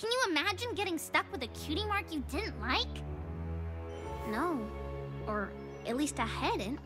Can you imagine getting stuck with a cutie mark you didn't like? No. Or at least I hadn't.